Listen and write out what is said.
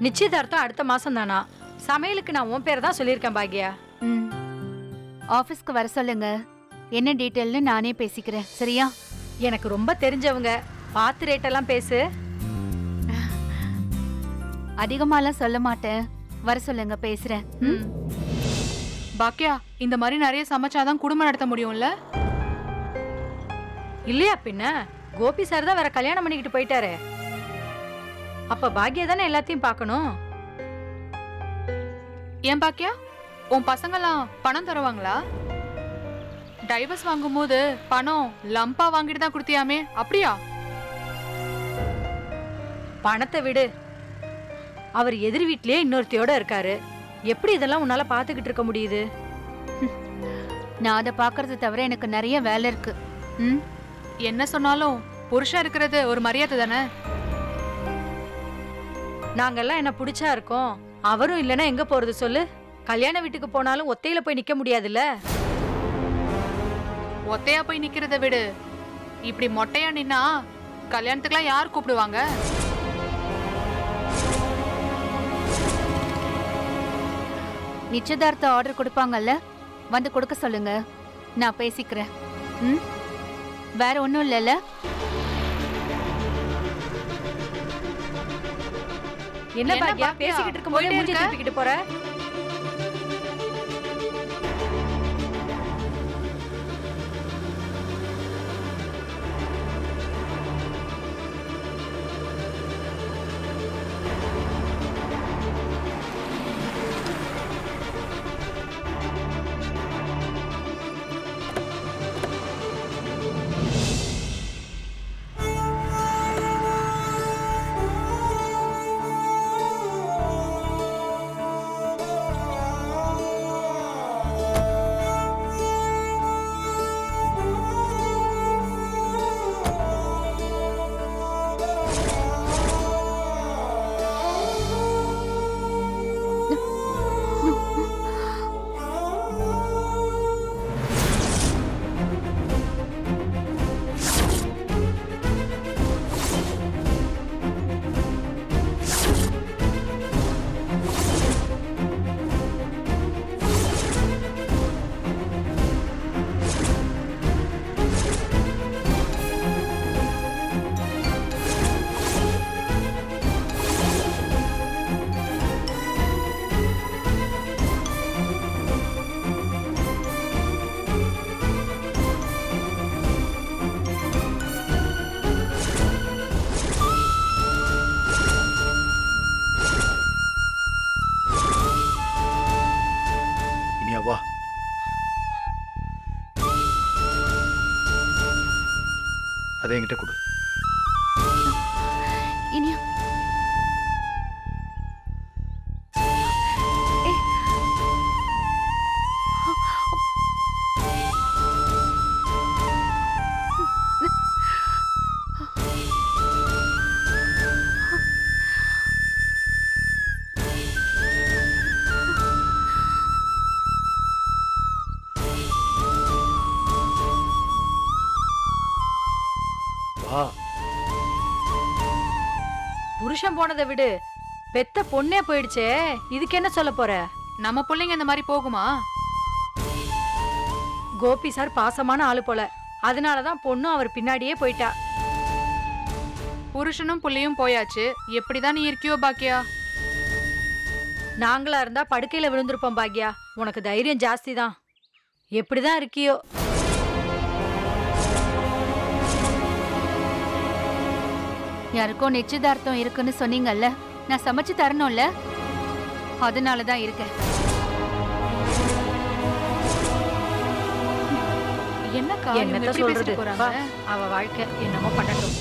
நிச்சயதார்த்தம் அடுத்த மாசம் தானா? சமையலுக்கு நான் உன் பேரை தான் சொல்லியிருக்கேன் பாக்யா. ம். ஆஃபீஸ்க்கு வர சொல்லுங்க. என்ன டீட்டெயில்னு நானே பேசிக்கிறேன். சரியா? எனக்கு ரொம்ப தெரிஞ்சவங்க. பார்த்து ரேட்டெல்லாம் பேசு. அதிகமாலாம் சொல்ல மாட்டேன். வர சொல்லுங்க பேசுறேன். ம்? பாக்கியா இந்த மாதிரி நிறைய சமைச்சாதான் குடும்பம் நடத்த முடியும்ல? இல்லையா பின்ன? கோபி சார் தான் வேற கல்யாணம் பண்ணிக்கிட்டு போயிட்டாரு. அப்ப பாக்யா தானே எல்லாத்தையும் பார்க்கணும் ஏன் பாக்கியா உன் பசங்கெல்லாம் பணம் தருவாங்களா? டைவர்ஸ் வாங்கும்போது பணம் லம்பா வாங்கிட்டு தான் கொடுத்தியாமே அப்படியா? பணத்தை விடு. அவர் எதிர் வீட்லயே இன்னொருத்தையோட இருக்காரு. எப்படி இதெல்லாம் உன்னால பாத்துக்கிட்டு இருக்க முடியுது? நான் அதை பார்க்கறது தவிர எனக்கு நிறைய வேலை இருக்கு. ம்? என்ன சொன்னாலும் புருஷன் இருக்கிறது ஒரு மரியாதை தானே? நாங்கெல்லாம் என்ன பிடிச்சா இருக்கோம். அவரும் இல்லைன்னா எங்க போறது சொல்லு? கல்யாண வீட்டுக்கு போனாலும் ஒத்தையில போய் நிக்க முடியாதுல்ல? ஒத்தையா போய் நிக்கிறத விடு. இப்படி மொட்டையா நின்னா கல்யாணத்துக்குலாம் யார் கூப்பிடுவாங்க? நிச்சயதார்த்த ஆர்டர் கொடுப்பாங்கல்ல? வந்து கொடுக்க சொல்லுங்க. நான் பேசிக்கிறேன். ம்? வேற ஒன்றும் இல்லைல்ல? என்ன பாக்யா? பேசிக்கிட்டு இருக்கும்போது போயிட்டே மூஞ்சி? திருப்பிக்கிட்டு போற அதை என்கிட்ட கொடு. வா. புருஷன் போனதை விடு. பெத்த பொண்ணே போயிடுச்சே. இதுக்கு என்ன சொல்ல போற? நம்ம பிள்ளைங்க இந்த மாதிரி போகுமா? கோபி சார் பாசமான ஆளு போல. அதனாலதான் பொண்ணும் அவர் பின்னாடியே போயிட்டா. புருஷனும் புள்ளையும் போயாச்சு. எப்படிதான் நீ இருக்கியோ பாக்கியா? நாங்களா இருந்தா படுக்கையில விழுந்திருப்போம் பாக்யா உனக்கு தைரியம் ஜாஸ்தி தான். எப்படிதான் இருக்கியோ? யாருக்கோ நிச்சயதார்த்தம் இருக்குன்னு சொன்னீங்கல்ல? நான் சமைச்சு தரணும்ல? அதனால தான் இருக்கேன். என்னக்கா என்னத்த எப்படி சொல்றது? அவ வாழ்க்கை என்னமோ பண்ணட்டும்.